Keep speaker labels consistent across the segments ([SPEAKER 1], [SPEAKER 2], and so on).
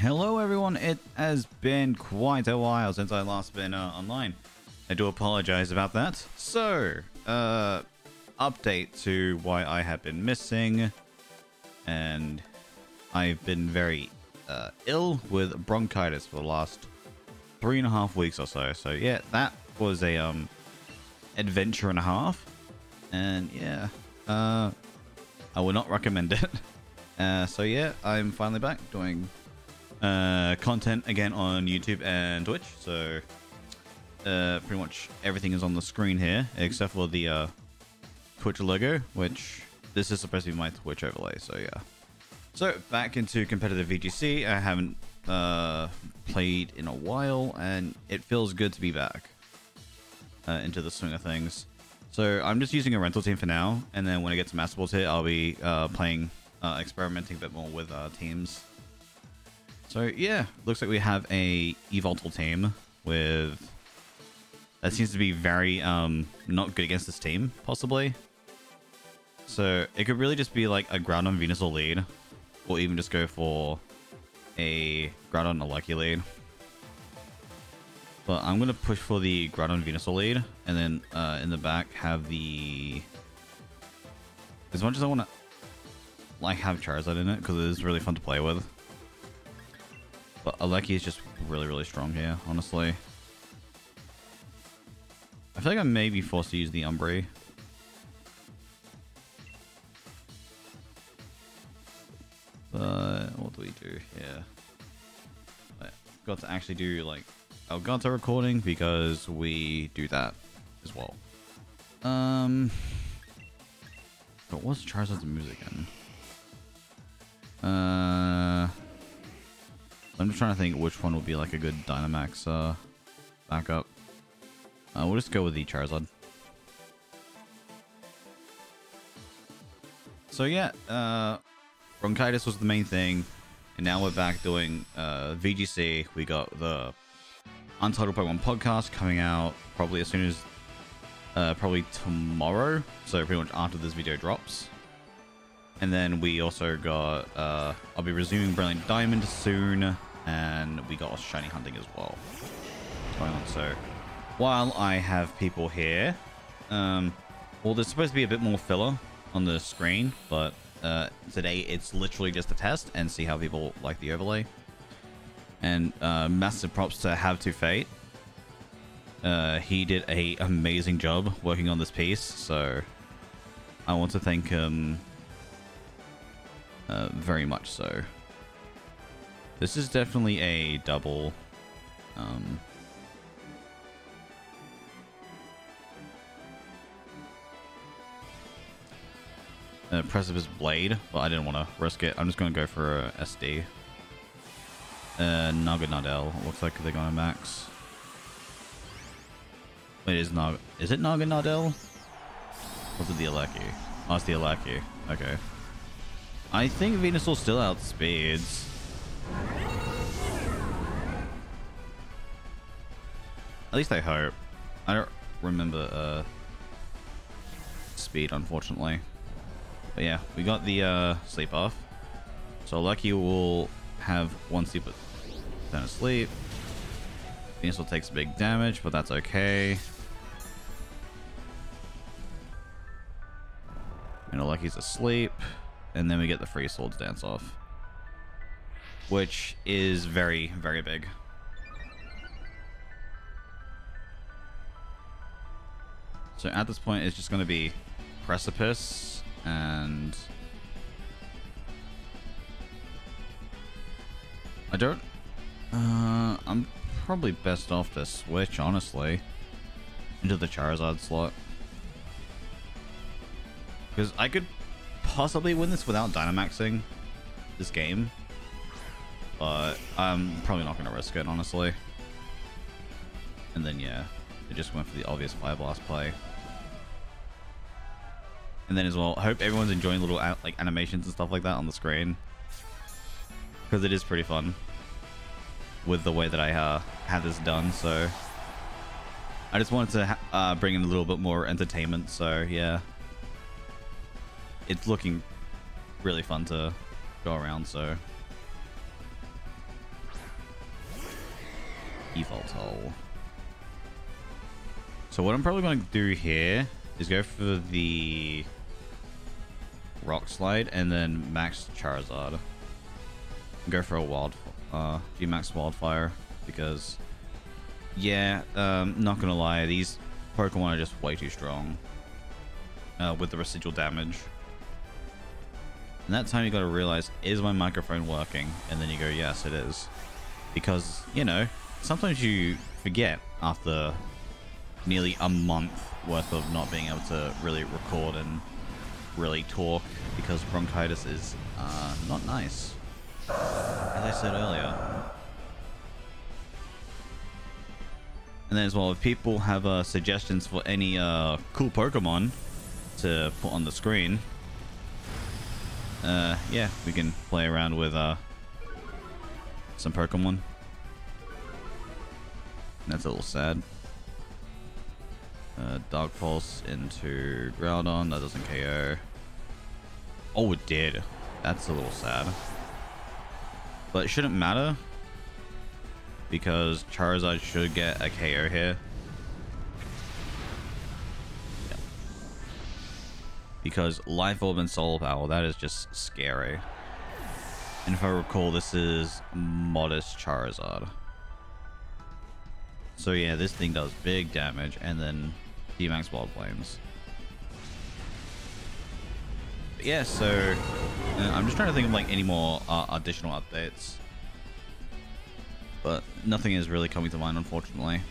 [SPEAKER 1] Hello everyone, it has been quite a while since I last been uh, online. I do apologize about that. So, uh, update to why I have been missing. And I've been very uh, ill with bronchitis for the last three and a half weeks or so. So yeah, that was a um adventure and a half. And yeah, uh, I would not recommend it. Uh, so yeah, I'm finally back doing uh, content again on YouTube and Twitch. So uh, pretty much everything is on the screen here, except for the uh, Twitch logo, which this is supposed to be my Twitch overlay. So yeah. So back into competitive VGC. I haven't uh, played in a while, and it feels good to be back uh, into the swing of things. So I'm just using a rental team for now, and then when I get to Master Balls hit, I'll be uh, playing, uh, experimenting a bit more with uh, teams. So yeah, looks like we have a Yveltal team with that seems to be very um, not good against this team, possibly. So it could really just be like a Groudon Venusaur lead, or even just go for a ground Groudon Aleki lead. But I'm gonna push for the Groudon Venusaur lead, and then uh, in the back have the. As much as I want to, like, have Charizard in it because it is really fun to play with. But Aleki is just really, really strong here, honestly. I feel like I may be forced to use the Umbray. But what do we do here? I got to actually do like Elgato recording because we do that as well. Um, but what's Charizard's music in? Uh, I'm just trying to think which one would be like a good Dynamax uh, backup. Uh, we'll just go with the Charizard. So yeah, uh, bronchitis was the main thing, and now we're back doing uh, VGC. We got the Untitled Pokemon podcast coming out probably as soon as uh, probably tomorrow. So pretty much after this video drops. And then we also got uh, I'll be resuming Brilliant Diamond soon, and we got Shiny Hunting as well. Going on so while I have people here, um, well, there's supposed to be a bit more filler on the screen, but uh, today it's literally just a test and see how people like the overlay. And uh, massive props to Have to Fate. Uh, he did a amazing job working on this piece, so I want to thank him uh, very much so. This is definitely a double. Um, uh, Precipice Blade, but I didn't want to risk it. I'm just going to go for a SD. Uh, Naganadel. Looks like they're going to max. Wait, is Nag... Is it Naganadel? Was it the Aleki? Oh, it's the Aleki. Okay. I think Venusaur still outspeeds. At least I hope. I don't remember uh, speed, unfortunately. But yeah, we got the uh, sleep off. So Lucky will have one sleep then asleep. Venusaur takes big damage, but that's okay. You And Lucky's asleep. And then we get the free swords dance off. Which is very, very big. So at this point, it's just going to be Precipice and... I don't... Uh, I'm probably best off to switch, honestly, into the Charizard slot. Because I could possibly win this without Dynamaxing this game. But I'm probably not going to risk it, honestly. And then, yeah, they just went for the obvious Fire Blast play. And then as well, I hope everyone's enjoying little like animations and stuff like that on the screen. Because it is pretty fun with the way that I uh, had this done, so... I just wanted to uh, bring in a little bit more entertainment, so yeah. It's looking really fun to go around, so... Yveltal. So what I'm probably going to do here is go for the Rock Slide and then max Charizard. Go for a Wild, uh, G-Max Wildfire because, yeah, um, not gonna lie, these Pokemon are just way too strong uh, with the residual damage. And that time you gotta realize, is my microphone working? And then you go, yes, it is. Because, you know, sometimes you forget after nearly a month worth of not being able to really record and really talk because bronchitis is uh, not nice. As I said earlier. And then as well, if people have uh, suggestions for any uh, cool Pokemon to put on the screen, uh, yeah, we can play around with uh, some Pokemon. That's a little sad. Uh, Dark Pulse into Groudon. That doesn't KO. Oh, it did. That's a little sad. But it shouldn't matter. Because Charizard should get a KO here. Yeah. Because Life Orb and Solar Power, that is just scary. And if I recall, this is Modest Charizard. So yeah, this thing does big damage, and then D-Max Wild Flames. But yeah, so uh, I'm just trying to think of like any more uh, additional updates. But nothing is really coming to mind, unfortunately.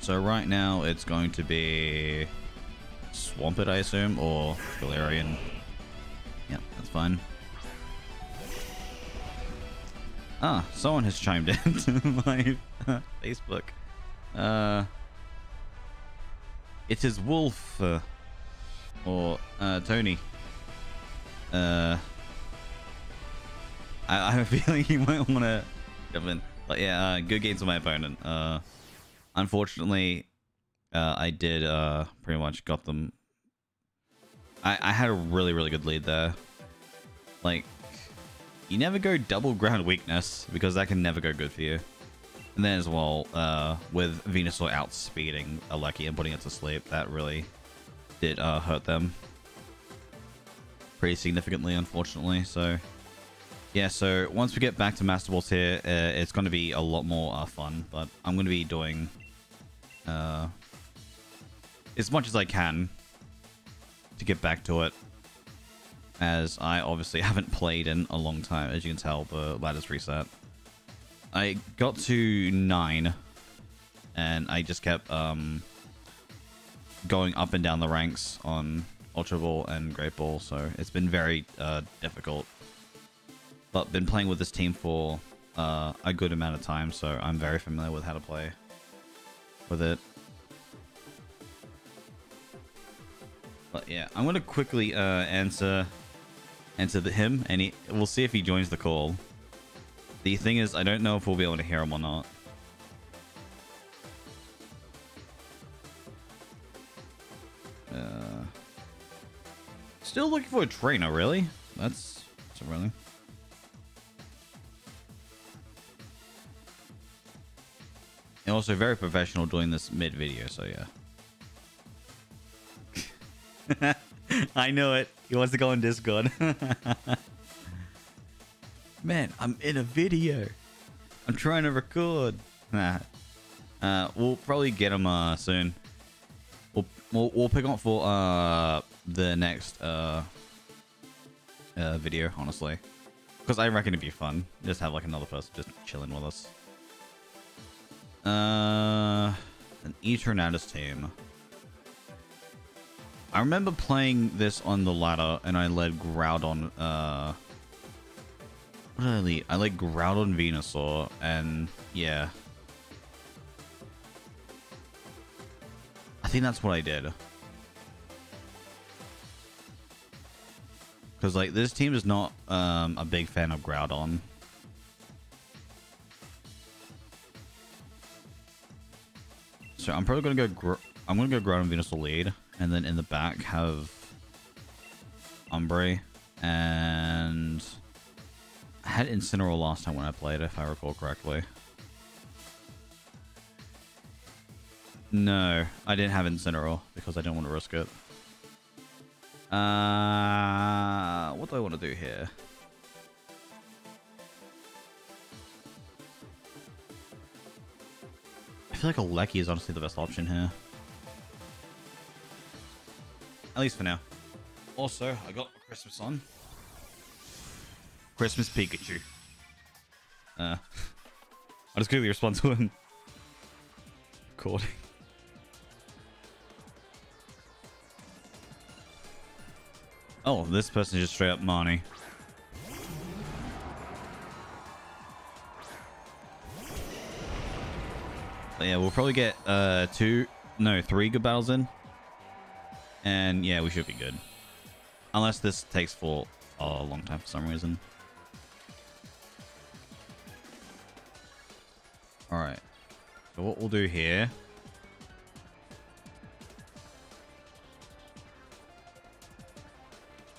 [SPEAKER 1] So right now it's going to be Swampert, I assume, or Galarian. Yep, that's fine. Ah, someone has chimed into my Facebook. Uh, it is Wolf. Uh, or uh, Tony. Uh, I, I, have a feeling you might want to jump in. But yeah, uh, good games with my opponent. Uh, unfortunately, uh, I did uh, pretty much got them. I, I had a really, really good lead there. Like, you never go double ground weakness because that can never go good for you. And then as well, uh, with Venusaur outspeeding Alecki and putting it to sleep, that really did uh, hurt them pretty significantly, unfortunately. So, yeah, so once we get back to Master Balls here, uh, it's going to be a lot more uh, fun. But I'm going to be doing uh, as much as I can to get back to it. As I obviously haven't played in a long time. As you can tell, the ladder's reset. I got to 9. And I just kept... um going up and down the ranks on Ultra Ball and Great Ball, so it's been very uh, difficult. But been playing with this team for uh, a good amount of time, so I'm very familiar with how to play with it. But yeah, I'm gonna quickly uh, answer answer the, him, and he, we'll see if he joins the call. The thing is, I don't know if we'll be able to hear him or not. Uh, still looking for a trainer, really? That's surprising. And also very professional doing this mid-video, so yeah. I know it. He wants to go on Discord. Man, I'm in a video. I'm trying to record. uh, we'll probably get him uh, soon. We'll, we'll, we'll pick up for uh, the next uh, uh, video, honestly. Because I reckon it'd be fun. Just have like another person just chilling with us. Uh, an Eternatus team. I remember playing this on the ladder, and I led Groudon. Uh, what did I lead? I led Groudon Venusaur, and yeah, I think that's what I did. Because, like, this team is not um, a big fan of Groudon. So I'm probably gonna go. I'm gonna go Groudon Venusaur lead, and then in the back have Umbray and I had Incineroar last time when I played, if I recall correctly. No, I didn't have Incineroar because I didn't want to risk it. Uh, what do I want to do here? I feel like a Lecky is honestly the best option here. At least for now. Also, I got Christmas on. Christmas Pikachu. Uh, I'll just quickly respond to him. Recording. Oh, this person is just straight up Marnie. But yeah, we'll probably get uh two, no, three good battles in. And yeah, we should be good. Unless this takes for a long time for some reason. Alright. So what we'll do here...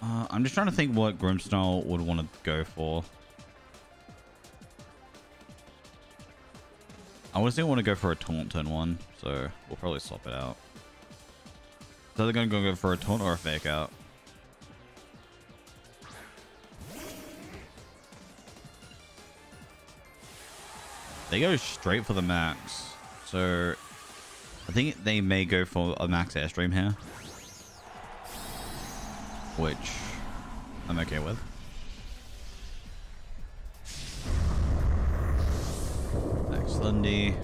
[SPEAKER 1] Uh, I'm just trying to think what Grimmsnarl would want to go for. I still want to go for a taunt turn one, so we'll probably swap it out. Going to go for a taunt or a fake out. They go straight for the max. So I think they may go for a max airstream here. Which I'm okay with. Max Lundy.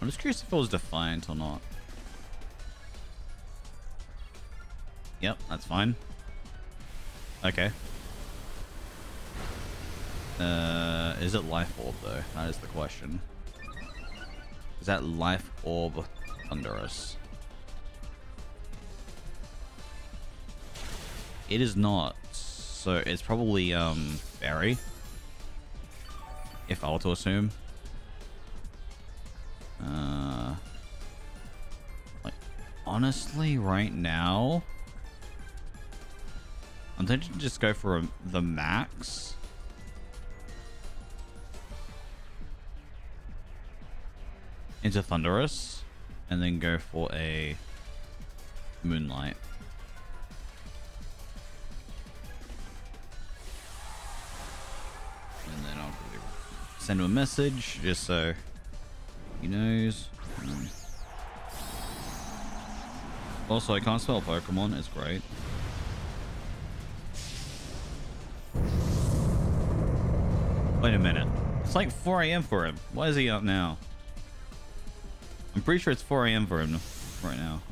[SPEAKER 1] I'm just curious if it was Defiant or not. Yep, that's fine. Okay. Uh, is it Life Orb, though? That is the question. Is that Life Orb under us? It is not. So it's probably, um, Barry. If I were to assume. Uh, like, honestly, right now... I'm tempted to just go for a, the max. Into Thunderous. And then go for a Moonlight. And then I'll send him a message just so he knows. Um, also, I can't spell Pokemon. It's great. Wait a minute. It's like 4 a.m. for him. Why is he up now? I'm pretty sure it's 4 a.m. for him right now.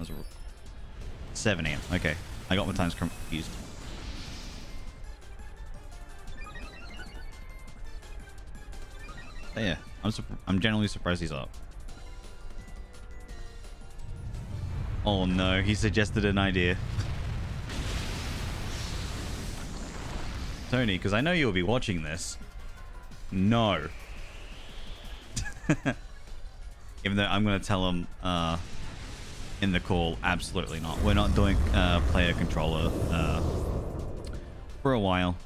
[SPEAKER 1] 7 a.m. Okay. I got my times confused. But yeah, I'm I'm generally surprised he's up. Oh no, he suggested an idea. Tony, because I know you'll be watching this. No. Even though I'm going to tell him uh, in the call, absolutely not. We're not doing uh, player controller uh, for a while.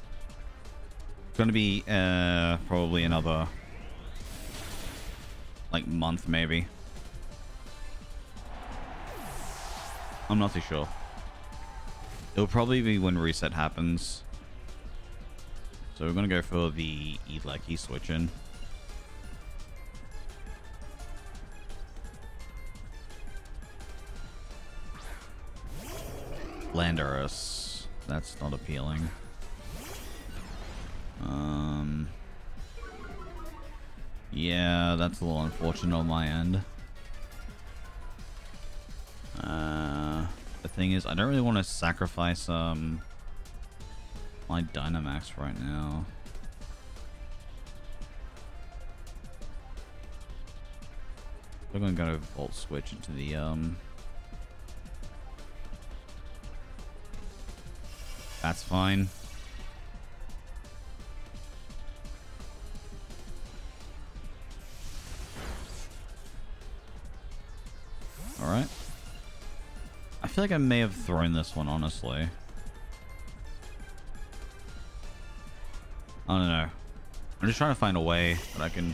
[SPEAKER 1] It's going to be uh, probably another like month maybe. I'm not too sure. It'll probably be when reset happens. So we're going to go for the E-Lecky switch in. Landorus. That's not appealing. Um... Yeah, that's a little unfortunate on my end. Uh, the thing is, I don't really want to sacrifice um my Dynamax right now. We're gonna go Volt Switch into the um. That's fine. Alright. I feel like I may have thrown this one, honestly. I don't know. I'm just trying to find a way that I can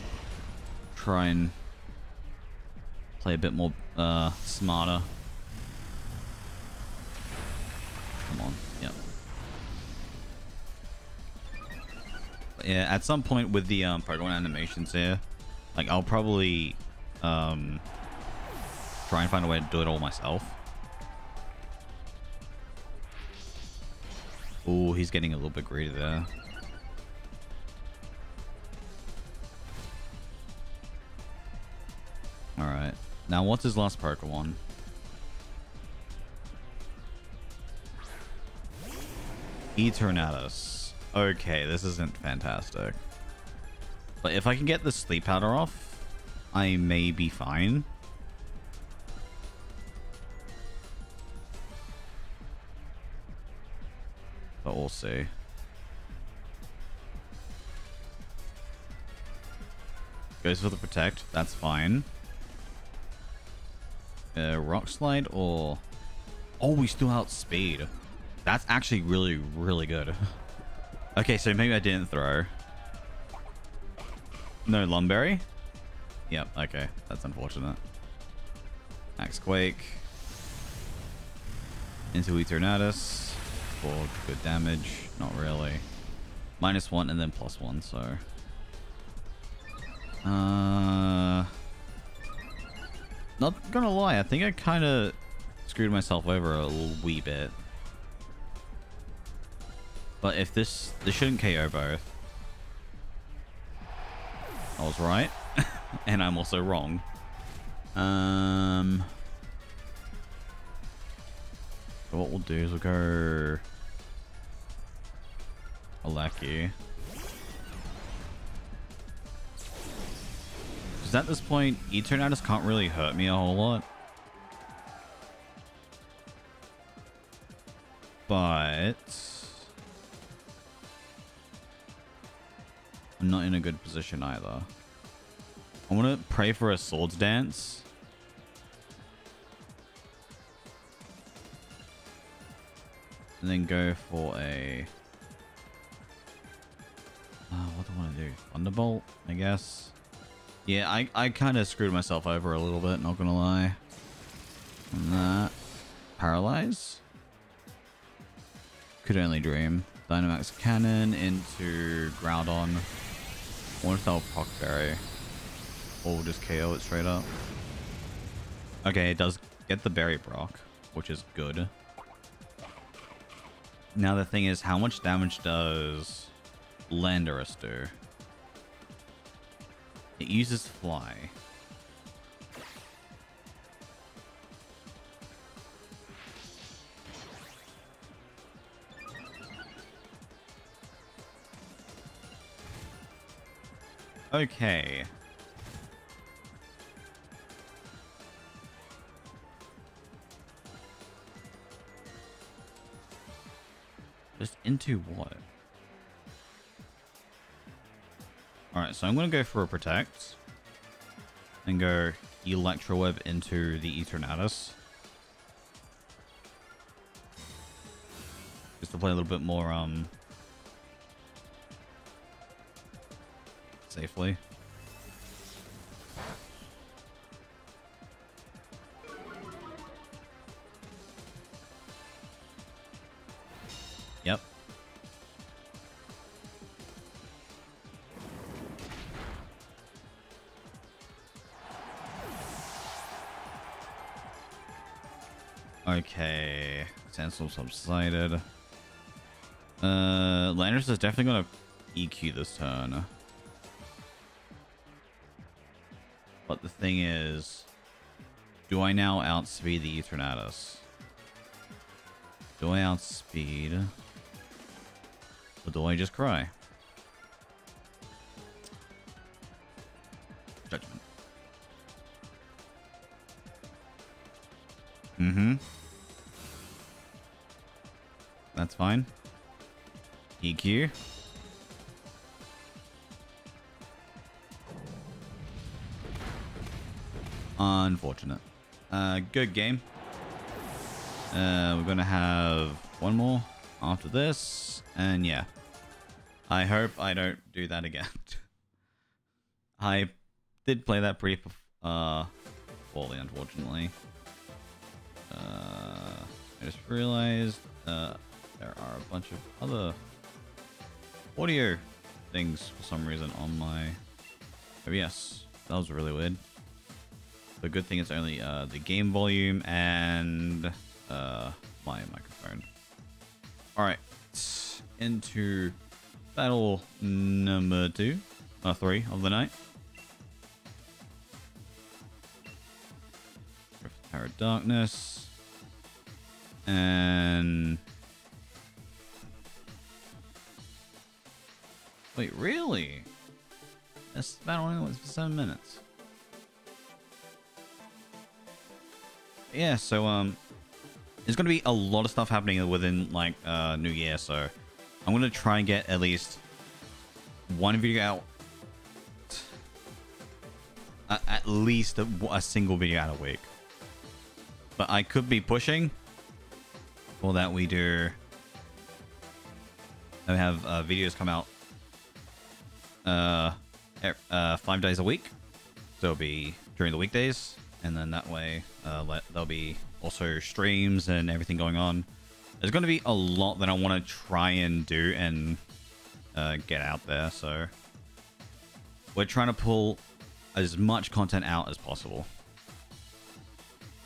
[SPEAKER 1] try and play a bit more uh, smarter. Come on. But yeah, at some point with the um, Pokemon animations here, like I'll probably um, try and find a way to do it all myself. Oh, he's getting a little bit greedy there. Now, what's his last Pokemon? Eternatus. Okay, this isn't fantastic. But if I can get the sleep powder off, I may be fine. But we'll see. Goes for the protect. That's fine. Uh, rock slide or... Oh, we still outspeed. That's actually really, really good. okay, so maybe I didn't throw. No Lum Berry? Yep, okay. That's unfortunate. Max Quake. Into Eternatus. For good damage. Not really. Minus one and then plus one, so... Uh... Not gonna lie, I think I kind of screwed myself over a wee bit. But if this... This shouldn't KO both. I was right. and I'm also wrong. Um... What we'll do is we'll go... Aleki. Because at this point, Eternatus can't really hurt me a whole lot. But... I'm not in a good position either. I want to pray for a swords dance. And then go for a... Uh, what do I want to do? Thunderbolt, I guess. Yeah, I, I kind of screwed myself over a little bit, not gonna lie. That. Paralyze? Could only dream. Dynamax Cannon into Groudon. What if they'll Berry? Or just KO it straight up. Okay, it does get the Berry Brock, which is good. Now the thing is, how much damage does Landorus do? It uses Fly. Okay. Just into what? Alright, so I'm going to go for a Protect. And go Electro Web into the Eternatus. Just to play a little bit more, um... Safely. Sandstorm subsided. Uh, Landorus is definitely going to EQ this turn. But the thing is, do I now outspeed the Eternatus? Do I outspeed? Or do I just cry? Fine. EQ. Unfortunate. Uh, good game. Uh, we're gonna have one more after this, and yeah. I hope I don't do that again. I did play that pretty uh poorly, unfortunately. Uh, I just realized uh, there are a bunch of other audio things for some reason on my OBS. That was really weird. The good thing is only uh, the game volume and uh, my microphone. Alright, into battle number two, uh, three of the night. Tower of Darkness. And... Wait, really? This battle only went for seven minutes. Yeah, so, um... There's to be a lot of stuff happening within, like, uh, New Year, so... I'm to try and get at least one video out at least a, a, single video out a week. But I could be pushing for that we do. I have uh, videos come out uh, uh, five days a week. So it'll be during the weekdays, and then that way uh, there'll be also streams and everything going on. There's going to be a lot that I want to try and do and uh, get out there. So we're trying to pull as much content out as possible.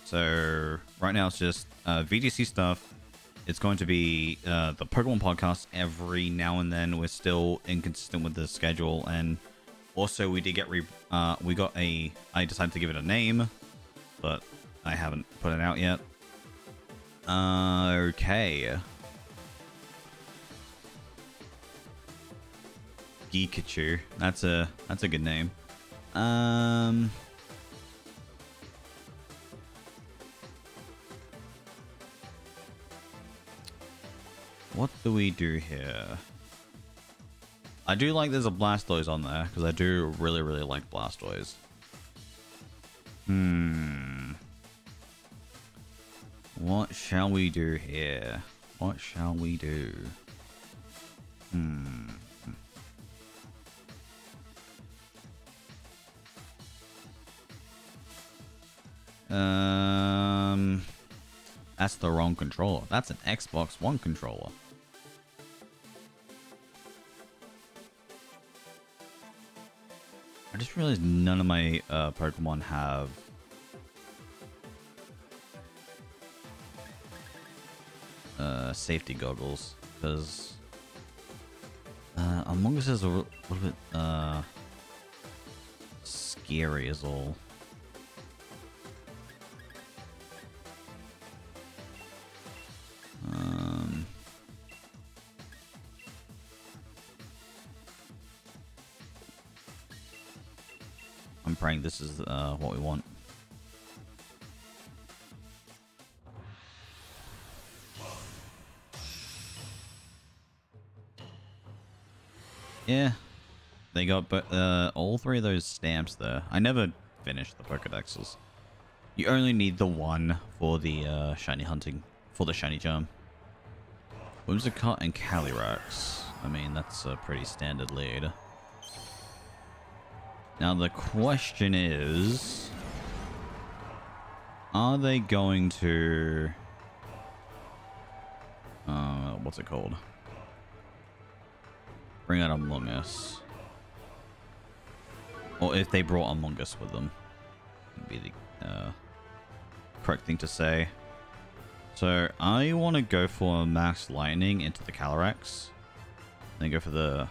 [SPEAKER 1] So right now it's just uh, VGC stuff. It's going to be uh, the Pokemon podcast every now and then. We're still inconsistent with the schedule, and also we did get re uh, we got a. I decided to give it a name, but I haven't put it out yet. Uh, okay. Geekachu. That's a that's a good name. Um. What do we do here? I do like there's a Blastoise on there, because I do really, really like Blastoise. Hmm. What shall we do here? What shall we do? Hmm. Um, that's the wrong controller. That's an Xbox One controller. I just realized none of my uh, Pokemon have uh, safety goggles because uh, Amoonguss is a little bit uh, scary as all. This is uh, what we want. Yeah, they got but uh, all three of those stamps there. I never finished the Pokedexes. You only need the one for the uh, shiny hunting, for the shiny charm. Whimsicott and Calyrex. I mean, that's a pretty standard lead. Now the question is... Are they going to... Uh, what's it called? Bring out Amoonguss. Or if they brought Amoonguss with them. Would be the uh, correct thing to say. So I want to go for Max Lightning into the Calyrex. Then go for the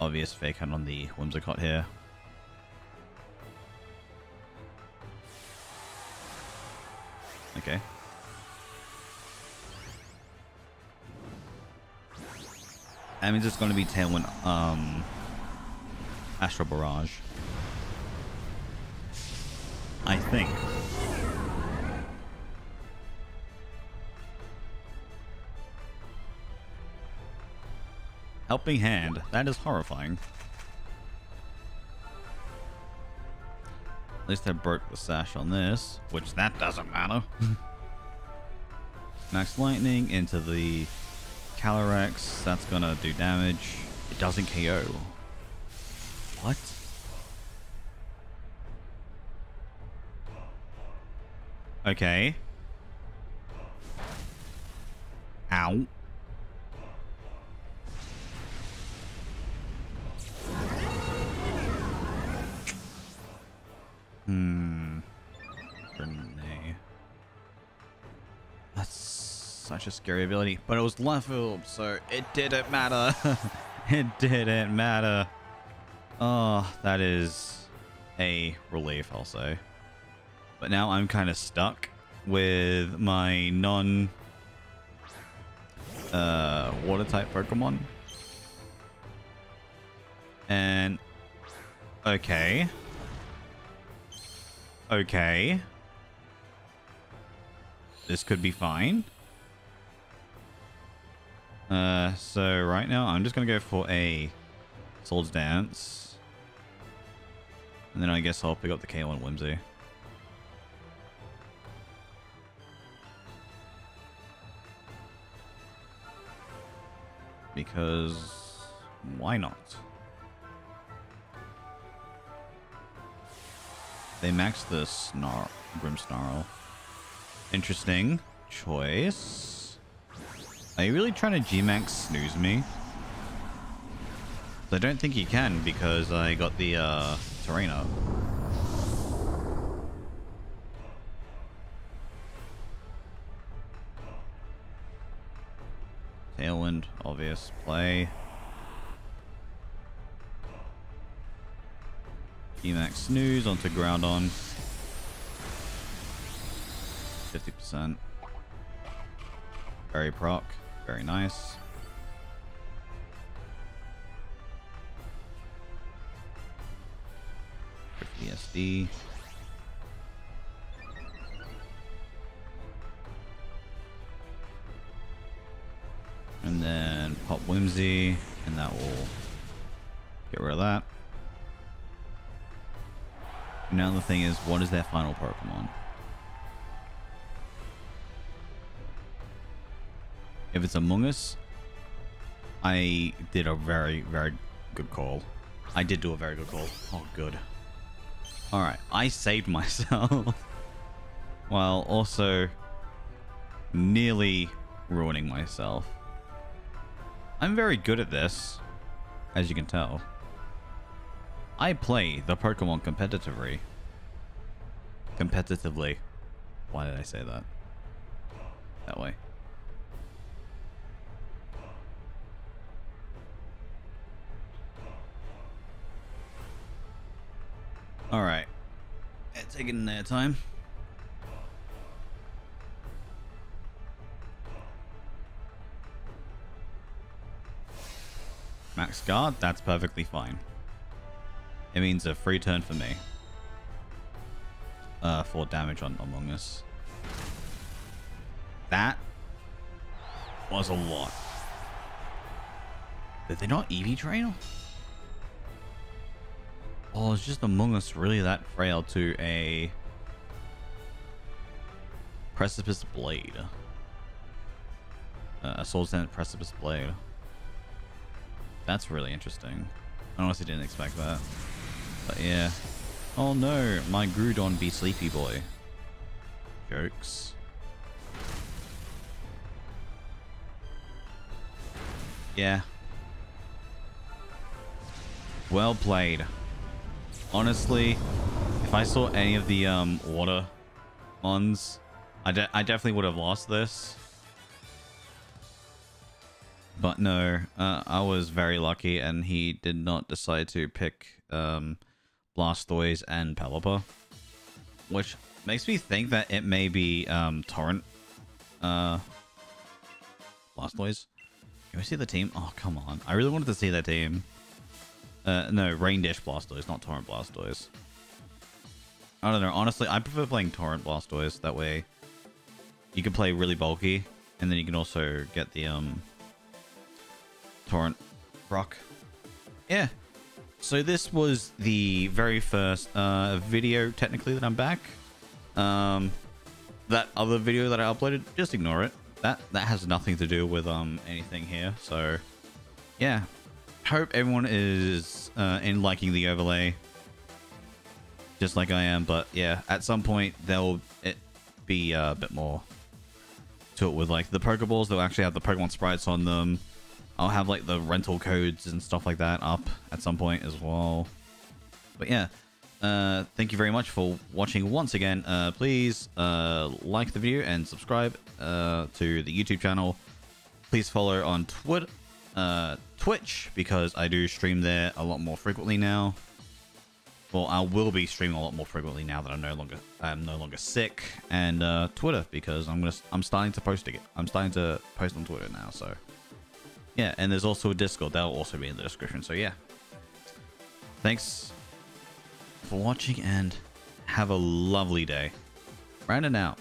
[SPEAKER 1] obvious fake hand on the Whimsicott here. Okay. That means it's going to be Tailwind, um, Astral Barrage. I think. Helping Hand. That is horrifying. Least I broke the sash on this, which that doesn't matter. Max Lightning into the Calyrex, that's gonna do damage. It doesn't KO. What? Okay. Ow. Such a scary ability. But it was left field, so it didn't matter. it didn't matter. Oh, that is a relief, I'll say. But now I'm kind of stuck with my non uh, water type Pokemon. And okay. Okay. This could be fine. Uh, so right now I'm just gonna go for a Swords Dance. And then I guess I'll pick up the K1 Whimsy. Because why not? They maxed the Snar Grimmsnarl. Interesting choice. Are you really trying to G-Max snooze me? I don't think you can because I got the uh, terrain. Tailwind, obvious play. Emax snooze onto Groudon. 50%. Very proc. Very nice. ESD. And then pop Whimsy, and that will get rid of that. Now the thing is, what is their final Pokemon? If it's Amoonguss, I did a very, very good call. I did do a very good call. Oh, good. Alright, I saved myself. while also nearly ruining myself. I'm very good at this, as you can tell. I play the Pokemon competitively. Competitively. Why did I say that? That way. Alright. Taking their time. Max guard, that's perfectly fine. It means a free turn for me. Uh, for damage on Amoonguss. That was a lot. Did they not EV train? Oh, it's just Amoonguss really that frail to a Precipice Blade. Uh, a Soul Sand Precipice Blade. That's really interesting. I honestly didn't expect that. But yeah. Oh no, my Groudon be Sleepy Boy. Jokes. Yeah. Well played. Honestly, if I saw any of the um, water ones, I, de I definitely would have lost this. But no, uh, I was very lucky and he did not decide to pick um, Blastoise and Pelipper. Which makes me think that it may be um, Torrent uh, Blastoise. Can we see the team? Oh, come on. I really wanted to see that team. Uh, no, Rain Dish Blastoise, not Torrent Blastoise. I don't know. Honestly, I prefer playing Torrent Blastoise. That way, you can play really bulky, and then you can also get the um Torrent Rock. Yeah. So this was the very first uh, video, technically, that I'm back. Um, that other video that I uploaded, just ignore it. That that has nothing to do with um anything here. So, yeah hope everyone is uh, in liking the overlay, just like I am. But yeah, at some point there'll be uh, a bit more to it with like the Pokeballs. They'll actually have the Pokemon sprites on them. I'll have like the rental codes and stuff like that up at some point as well. But yeah, uh, thank you very much for watching once again. Uh, please uh, like the video and subscribe uh, to the YouTube channel. Please follow on Twitter, uh, Twitch because I do stream there a lot more frequently now. Well, I will be streaming a lot more frequently now that I'm no longer I'm no longer sick, and uh, Twitter because I'm gonna I'm starting to post again. I'm starting to post on Twitter now, so yeah. And there's also a Discord that'll also be in the description. So yeah, thanks for watching and have a lovely day. Brandon out.